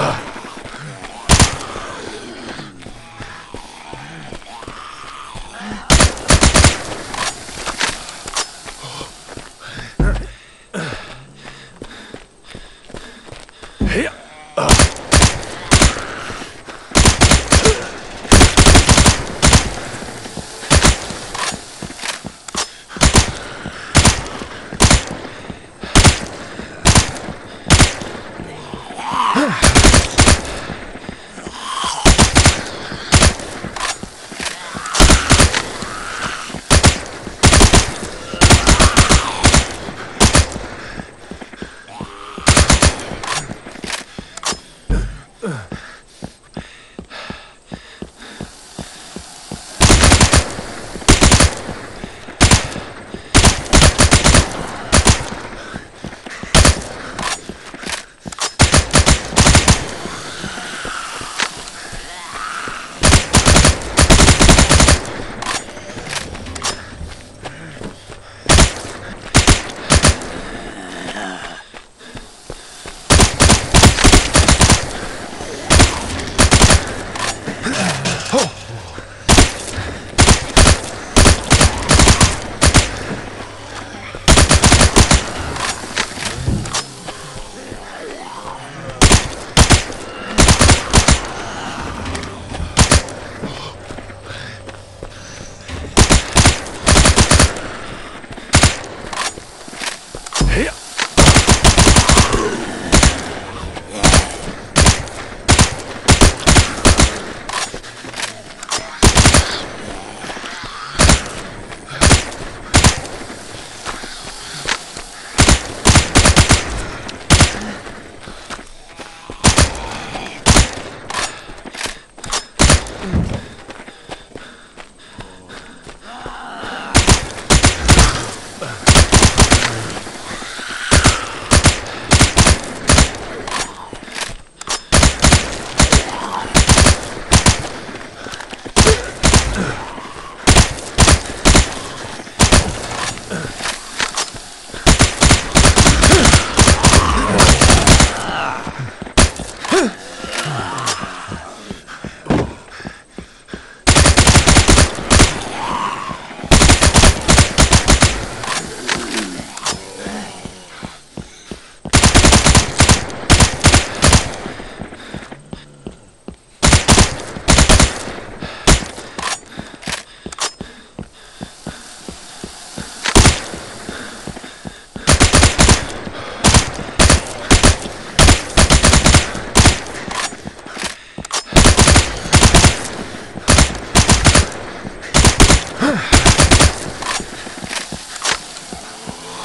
Ugh.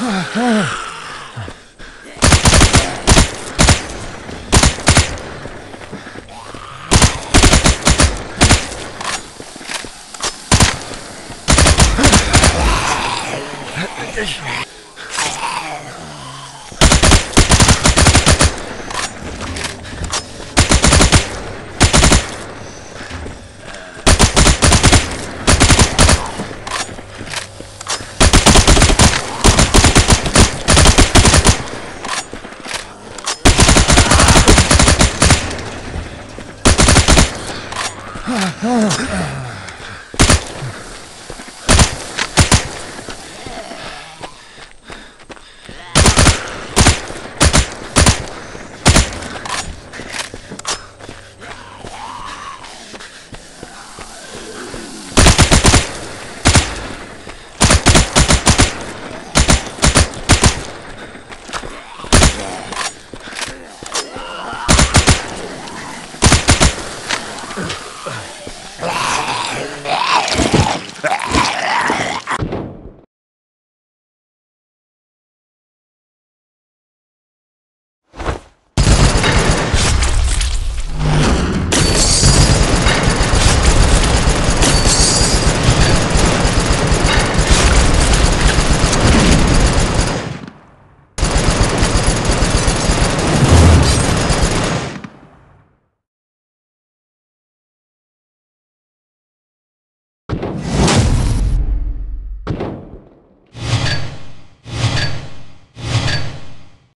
Ugh.